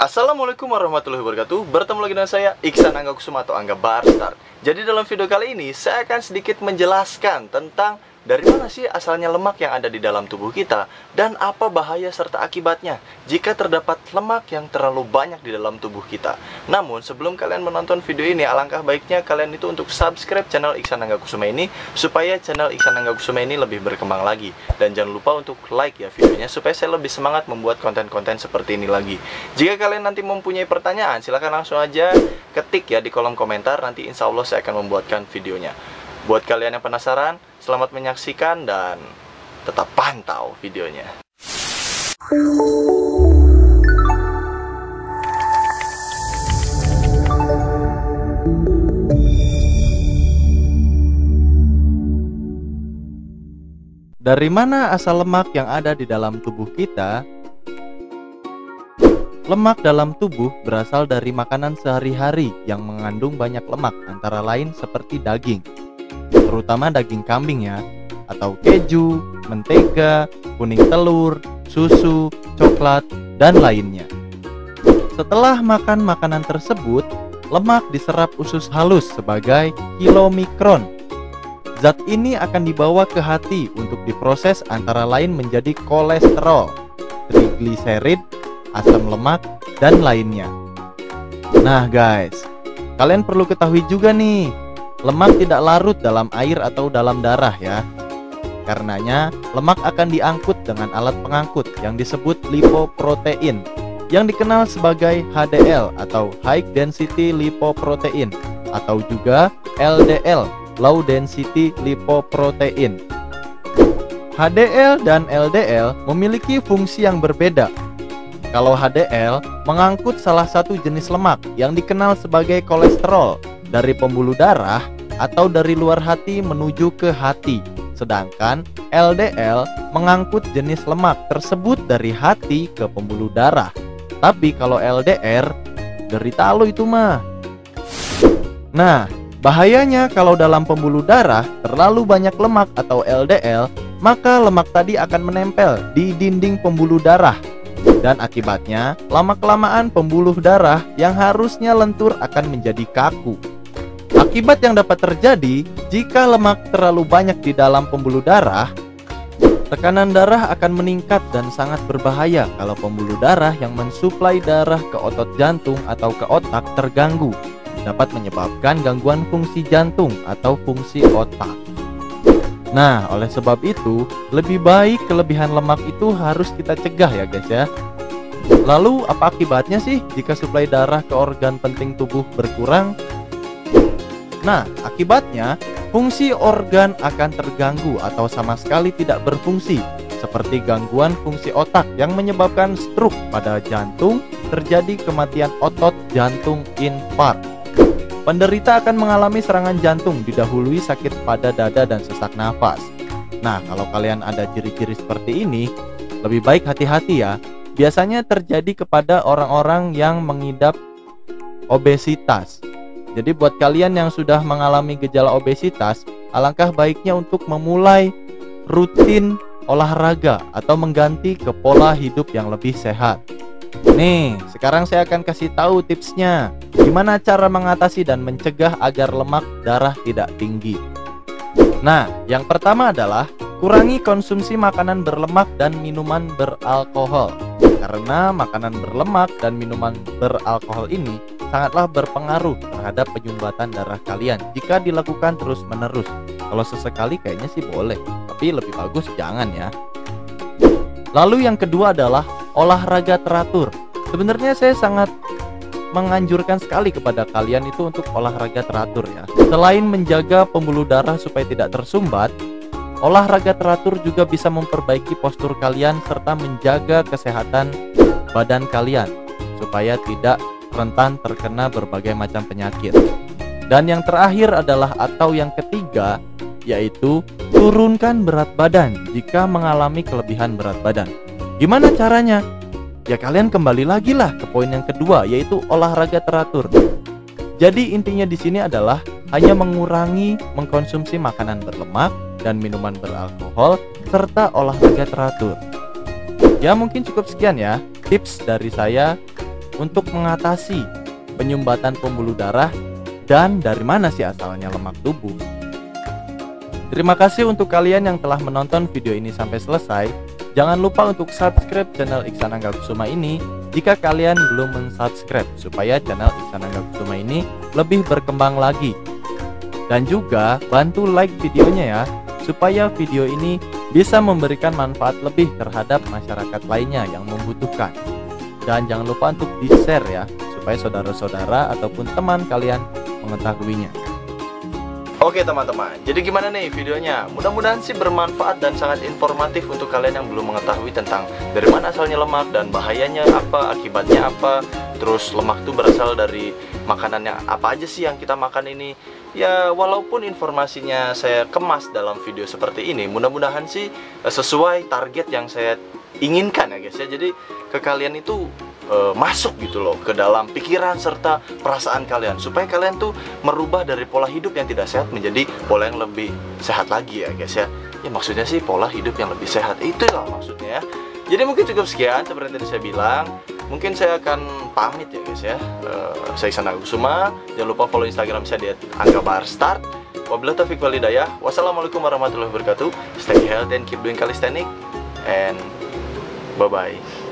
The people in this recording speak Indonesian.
Assalamualaikum warahmatullahi wabarakatuh. Bertemu lagi dengan saya Iksan Angga Kusuma atau Angga Barstar. Jadi dalam video kali ini saya akan sedikit menjelaskan tentang dari mana sih asalnya lemak yang ada di dalam tubuh kita dan apa bahaya serta akibatnya jika terdapat lemak yang terlalu banyak di dalam tubuh kita. Namun sebelum kalian menonton video ini alangkah baiknya kalian itu untuk subscribe channel Iksan Angga Kusuma ini supaya channel Iksan Angga Kusuma ini lebih berkembang lagi dan jangan lupa untuk like ya videonya supaya saya lebih semangat membuat konten-konten seperti ini lagi. Jika kalian nanti mempunyai pertanyaan silahkan langsung aja ketik ya di kolom komentar nanti insya Allah saya akan membuatkan videonya. Buat kalian yang penasaran, selamat menyaksikan dan tetap pantau videonya. Dari mana asal lemak yang ada di dalam tubuh kita? Lemak dalam tubuh berasal dari makanan sehari-hari yang mengandung banyak lemak antara lain seperti daging, terutama daging kambing ya, atau keju, mentega, kuning telur, susu, coklat, dan lainnya. Setelah makan makanan tersebut, lemak diserap usus halus sebagai kilomikron. Zat ini akan dibawa ke hati untuk diproses antara lain menjadi kolesterol, trigliserid, asam lemak, dan lainnya. Nah guys, kalian perlu ketahui juga nih, lemak tidak larut dalam air atau dalam darah ya. Karenanya, lemak akan diangkut dengan alat pengangkut yang disebut lipoprotein yang dikenal sebagai HDL atau High Density Lipoprotein atau juga LDL Low Density Lipoprotein. HDL dan LDL memiliki fungsi yang berbeda. Kalau HDL mengangkut salah satu jenis lemak yang dikenal sebagai kolesterol dari pembuluh darah atau dari luar hati menuju ke hati. Sedangkan LDL mengangkut jenis lemak tersebut dari hati ke pembuluh darah. Tapi kalau LDR, derita lo itu mah. Nah, bahayanya kalau dalam pembuluh darah terlalu banyak lemak atau LDL, maka lemak tadi akan menempel di dinding pembuluh darah. Dan akibatnya, lama-kelamaan pembuluh darah yang harusnya lentur akan menjadi kaku. Akibat yang dapat terjadi jika lemak terlalu banyak di dalam pembuluh darah, tekanan darah akan meningkat dan sangat berbahaya kalau pembuluh darah yang mensuplai darah ke otot jantung atau ke otak terganggu, dapat menyebabkan gangguan fungsi jantung atau fungsi otak. Nah, oleh sebab itu, lebih baik kelebihan lemak itu harus kita cegah ya guys ya. Lalu apa akibatnya sih jika suplai darah ke organ penting tubuh berkurang? Nah, akibatnya fungsi organ akan terganggu atau sama sekali tidak berfungsi, seperti gangguan fungsi otak yang menyebabkan stroke pada jantung, terjadi kematian otot jantung infark. Penderita akan mengalami serangan jantung didahului sakit pada dada dan sesak nafas. Nah, kalau kalian ada ciri-ciri seperti ini, lebih baik hati-hati ya. Biasanya terjadi kepada orang-orang yang mengidap obesitas. Jadi buat kalian yang sudah mengalami gejala obesitas, alangkah baiknya untuk memulai rutin olahraga atau mengganti ke pola hidup yang lebih sehat. Nih, sekarang saya akan kasih tahu tipsnya. Gimana cara mengatasi dan mencegah agar lemak darah tidak tinggi. Nah, yang pertama adalah kurangi konsumsi makanan berlemak dan minuman beralkohol. Karena makanan berlemak dan minuman beralkohol ini sangatlah berpengaruh terhadap penyumbatan darah kalian jika dilakukan terus-menerus. Kalau sesekali kayaknya sih boleh, tapi lebih bagus jangan ya. Lalu yang kedua adalah olahraga teratur. Sebenarnya saya sangat menganjurkan sekali kepada kalian itu untuk olahraga teratur ya. Selain menjaga pembuluh darah supaya tidak tersumbat, olahraga teratur juga bisa memperbaiki postur kalian serta menjaga kesehatan badan kalian supaya tidak rentan terkena berbagai macam penyakit. Dan yang terakhir adalah atau yang ketiga yaitu turunkan berat badan jika mengalami kelebihan berat badan. Gimana caranya? Ya kalian kembali lagi lah ke poin yang kedua yaitu olahraga teratur. Jadi intinya di sini adalah hanya mengurangi mengkonsumsi makanan berlemak dan minuman beralkohol serta olahraga teratur. Ya mungkin cukup sekian ya tips dari saya untuk mengatasi penyumbatan pembuluh darah dan dari mana sih asalnya lemak tubuh. Terima kasih untuk kalian yang telah menonton video ini sampai selesai. Jangan lupa untuk subscribe channel Iksan Angga Kusuma ini jika kalian belum mensubscribe supaya channel Iksan Angga Kusuma ini lebih berkembang lagi. Dan juga bantu like videonya ya supaya video ini bisa memberikan manfaat lebih terhadap masyarakat lainnya yang membutuhkan. Dan jangan lupa untuk di-share ya supaya saudara-saudara ataupun teman kalian mengetahuinya. Oke teman-teman, jadi gimana nih videonya? Mudah-mudahan sih bermanfaat dan sangat informatif untuk kalian yang belum mengetahui tentang dari mana asalnya lemak dan bahayanya apa, akibatnya apa. Terus lemak itu berasal dari makanan yang apa aja sih yang kita makan ini. Ya walaupun informasinya saya kemas dalam video seperti ini, mudah-mudahan sih eh, sesuai target yang saya inginkan ya guys ya. Jadi ke kalian itu uh, masuk gitu loh ke dalam pikiran serta perasaan kalian. Supaya kalian tuh merubah dari pola hidup yang tidak sehat menjadi pola yang lebih sehat lagi ya guys ya. Ya maksudnya sih pola hidup yang lebih sehat. Itu lah maksudnya ya. Jadi mungkin cukup sekian seperti yang saya bilang. Mungkin saya akan pamit ya guys ya. Uh, saya Iksan Agusuma. Jangan lupa follow instagram saya di angga bar start wabillahi taufiq walidayah wassalamualaikum warahmatullahi wabarakatuh. Stay healthy and keep doing calisthenics. And Bye-bye.